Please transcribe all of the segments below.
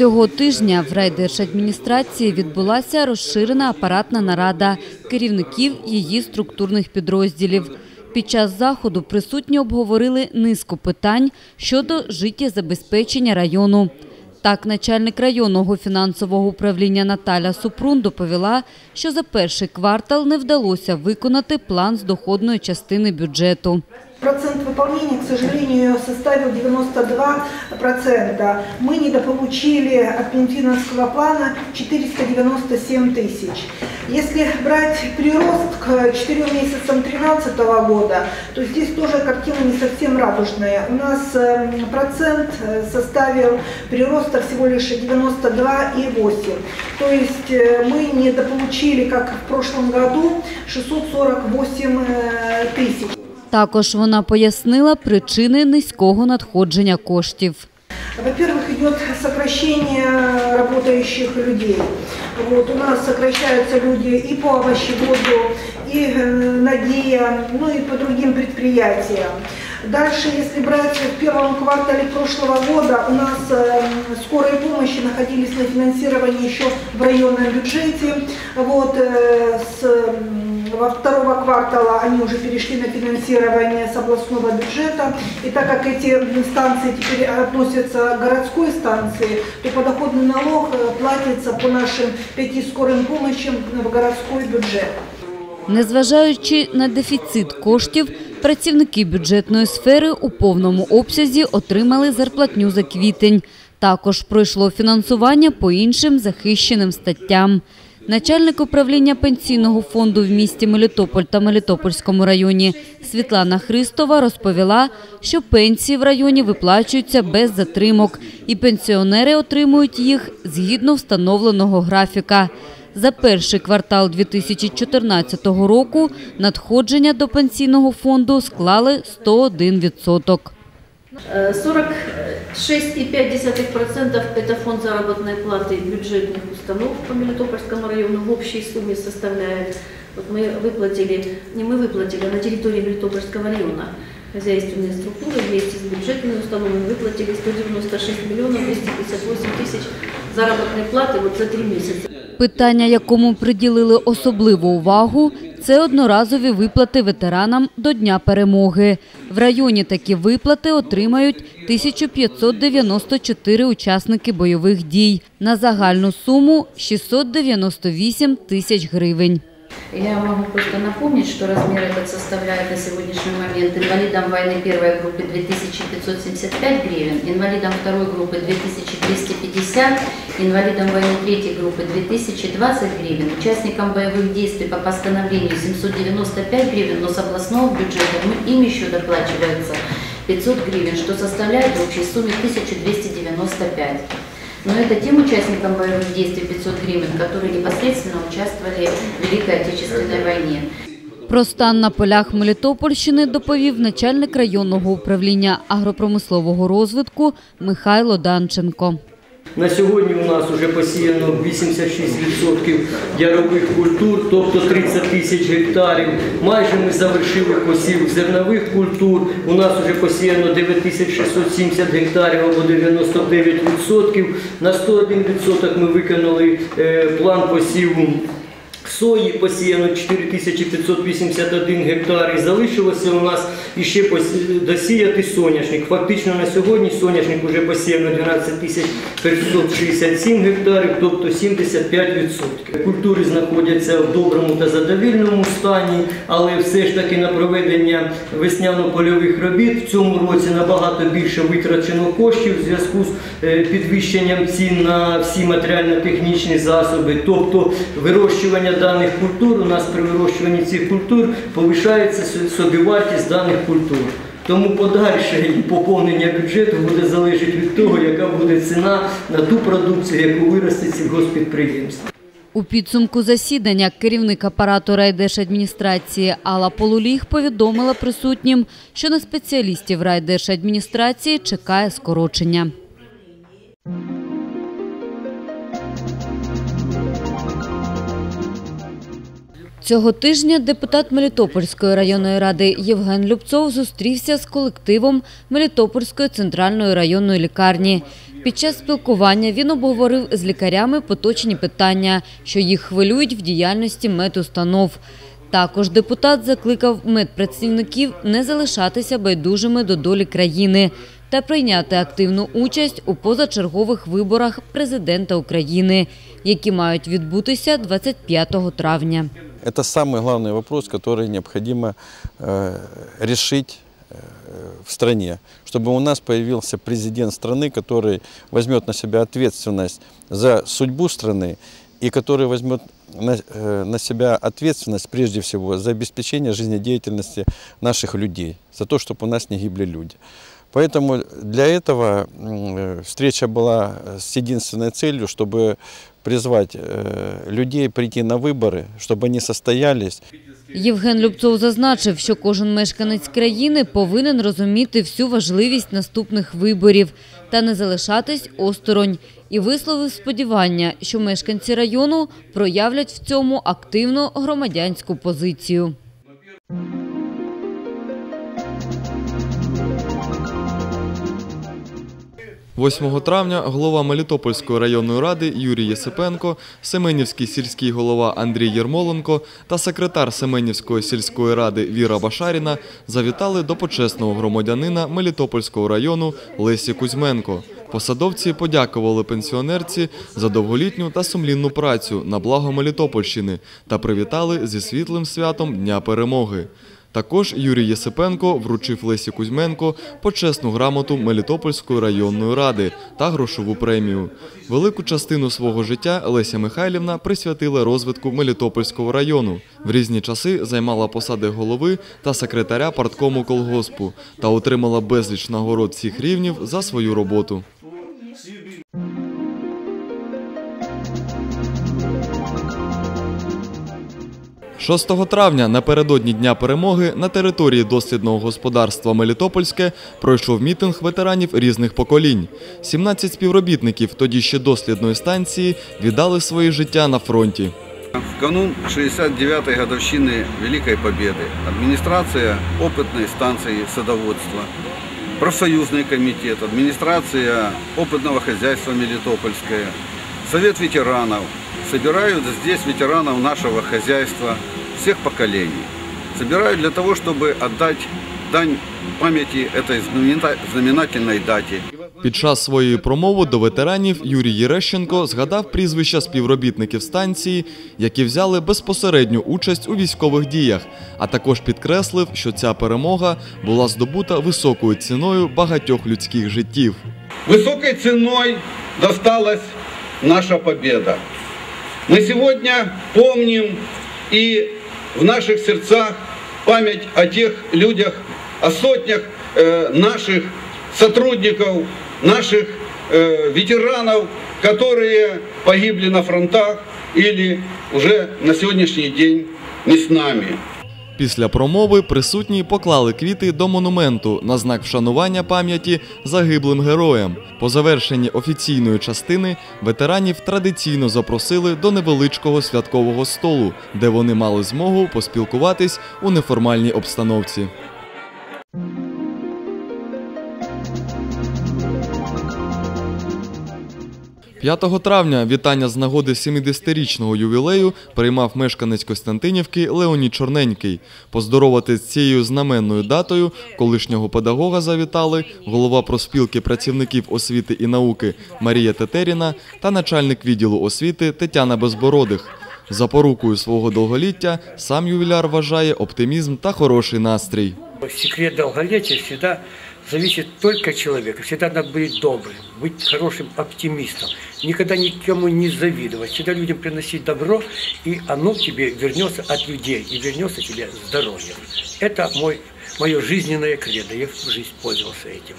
Цього тижня в райдержадміністрації відбулася розширена апаратна нарада керівників її структурних підрозділів. Під час заходу присутні обговорили низку питань щодо життєзабезпечення району. Так, начальник районного фінансового управління Наталя Супрун доповіла, що за перший квартал не вдалося виконати план з доходної частини бюджету. Процент выполнения, к сожалению, составил 92%. Мы недополучили от Минфиновского плана 497 тысяч. Если брать прирост к 4 месяцам 2013 года, то здесь тоже картина не совсем радужная. У нас э, процент э, составил прироста всего лишь 92,8. То есть э, мы недополучили, как в прошлом году, 648 э, тысяч. Також вона пояснила причини низького надходження коштів. Во-первых, идет сокращение работающих людей. Вот, у нас сокращаются люди и по овощеводу, и э, Надея, ну и по другим предприятиям. Дальше, если брать в первом квартале прошлого года, у нас э, скорые помощи находились на финансировании еще в районном бюджете. Вот, э, с, м, во второго квартала они уже перешли на финансирование с областного бюджета. И так как эти станции теперь относятся к городской станции, то подоходный налог э, платится по нашим пяти скорым помощям в городской бюджет. Незважаючи на дефіцит коштів, працівники бюджетної сфери у повному обсязі отримали зарплатню за квітень. Також пройшло фінансування по іншим захищеним статтям. Начальник управління пенсійного фонду в місті Мелітополь та Мелітопольському районі Світлана Христова розповіла, що пенсії в районі виплачуються без затримок, і пенсіонери отримують їх згідно встановленого графіка. За перший квартал 2014 року надходження до пенсійного фонду склали 101%. 40 6,5% это фонд заработной платы бюджетных установ по Мелитопольскому району в общей сумме составляет, вот мы выплатили, не мы выплатили, а на территории Мелитопольского района хозяйственные структуры вместе с бюджетными установами выплатили 196 миллионов 258 тысяч заработной платы вот за три месяца. Питання, якому приділили особливу увагу, це одноразові виплати ветеранам до Дня перемоги. В районі такі виплати отримають 1594 учасники бойових дій на загальну суму 698 тисяч гривень. Я могу просто напомнить, что размер этот составляет на сегодняшний момент инвалидам войны первой группы 2575 гривен, инвалидам второй группы 2250, инвалидам войны третьей группы 2020 гривен, участникам боевых действий по постановлению 795 гривен, но с областного бюджета ну, им еще доплачивается 500 гривен, что составляет в общей сумме 1295. Но это тем участникам боевых действий 500 гривен, которые непосредственно участвовали в Великой Отечественной войне. Про стан на полях Мелітопольщини доповів начальник районного управління агропромислового розвитку Михайло Данченко. На сьогодні у нас вже посіяно 86% ярових культур, тобто 30 тисяч гектарів. Майже ми завершили посів зернових культур. У нас вже посіяно 9670 гектарів або 99%. На 101% ми виконали е, план посіву Сої посіяно 4581 гектар і залишилося у нас іще досіяти соняшник. Фактично на сьогодні соняшник вже посіяно 12 тисяч 567 гектарів, тобто 75%. Культури знаходяться в доброму та задовільному стані, але все ж таки на проведення весняно-польових робіт в цьому році набагато більше витрачено коштів в зв'язку з е, підвищенням цін на всі матеріально-технічні засоби, тобто вирощування даних культур, у нас при вирощуванні цих культур повишається собівартість даних культур. Тому подальше поповнення бюджету буде залежати від того, яка буде ціна на ту продукцію, яку виростить сільгоспідприємство. У підсумку засідання керівник апарату райдержадміністрації Алла Полуліг повідомила присутнім, що на спеціалістів райдержадміністрації чекає скорочення. Цього тижня депутат Мелітопольської районної ради Євген Любцов зустрівся з колективом Мелітопольської центральної районної лікарні. Під час спілкування він обговорив з лікарями поточні питання, що їх хвилюють в діяльності медустанов. Також депутат закликав медпрацівників не залишатися байдужими до долі країни та прийняти активну участь у позачергових виборах президента України, які мають відбутися 25 травня. Это самый главный вопрос, который необходимо э, решить э, в стране, чтобы у нас появился президент страны, который возьмет на себя ответственность за судьбу страны и который возьмет на, э, на себя ответственность прежде всего за обеспечение жизнедеятельности наших людей, за то, чтобы у нас не гибли люди. Поэтому для этого м, э, встреча была с единственной целью, чтобы призвать э, людей прийти на выборы, чтобы они состоялись. Євген Любцов зазначив, що кожен мешканець країни повинен розуміти всю важливість наступних виборів та не залишатись осторонь. І висловив сподівання, що мешканці району проявлять в цьому активну громадянську позицію. 8 травня голова Мелітопольської районної ради Юрій Єсипенко, Семенівський сільський голова Андрій Єрмоленко та секретар Семенівської сільської ради Віра Башаріна завітали до почесного громадянина Мелітопольського району Лесі Кузьменко. Посадовці подякували пенсіонерці за довголітню та сумлінну працю на благо Мелітопольщини та привітали зі світлим святом Дня Перемоги. Також Юрій Єсипенко вручив Лесі Кузьменко почесну грамоту Мелітопольської районної ради та грошову премію. Велику частину свого життя Леся Михайлівна присвятила розвитку Мелітопольського району. В різні часи займала посади голови та секретаря парткому колгоспу та отримала безліч нагород всіх рівнів за свою роботу. – 6 травня напередодні Дня перемоги на території дослідного господарства Мелітопольське пройшов мітинг ветеранів різних поколінь. 17 співробітників тоді ще дослідної станції віддали своє життя на фронті. В канун 69-й годовщины Великой Победы администрация опытной станции садоводства, профсоюзный комитет, администрация опытного хозяйства Мелитопольское, Совет ветеранов собирают здесь ветеранов нашего хозяйства всех поколений. Собирают для того, чтобы отдать дань памяти этой знаменита- знаменательной дате. Під час своєї промови до ветеранів Юрій Єрещенко згадав прізвища співробітників станції, які взяли безпосередню участь у військових діях, а також підкреслив, що ця перемога була здобута високою ціною багатьох людських життів. Высокой ценой досталась наша победа. Мы сегодня помним и в наших сердцах память о тех людях, о сотнях э, наших сотрудников, наших э, ветеранов, которые погибли на фронтах или уже на сегодняшний день не с нами. Після промови присутні поклали квіти до монументу на знак вшанування пам'яті загиблим героям. По завершенні офіційної частини ветеранів традиційно запросили до невеличкого святкового столу, де вони мали змогу поспілкуватись у неформальній обстановці. 5 травня вітання з нагоди 70-річного ювілею приймав мешканець Костянтинівки Леонід Чорненький. Поздоровати з цією знаменною датою колишнього педагога завітали голова проспілки працівників освіти і науки Марія Тетеріна та начальник відділу освіти Тетяна Безбородих. Запорукою свого довголіття сам ювіляр вважає оптимізм та хороший настрій. Секрет долголетия всегда зависит только от человека. Всегда надо быть добрым, быть хорошим оптимистом. Никогда никому не завидовать. Всегда людям приносить добро, и оно тебе вернется от людей, и вернется тебе здоровье. Это мой, мое жизненное кредо. Я всю жизнь пользовался этим.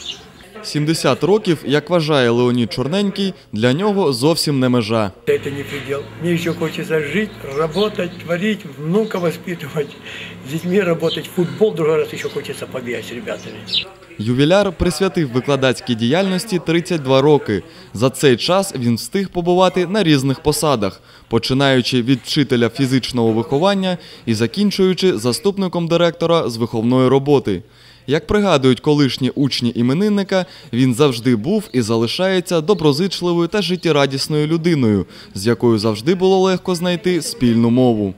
70 років, як вважає Леонід Чорненький, для нього зовсім не межа. Это не предел. Мне еще хочется жить, работать, творить, внука воспитывать, с детьми работать, в футбол другой раз еще хочется побегать с ребятами. Ювіляр присвятив викладацькій діяльності 32 роки. За цей час він встиг побувати на різних посадах, починаючи від вчителя фізичного виховання і закінчуючи заступником директора з виховної роботи. Як пригадують колишні учні іменинника, він завжди був і залишається доброзичливою та життєрадісною людиною, з якою завжди було легко знайти спільну мову.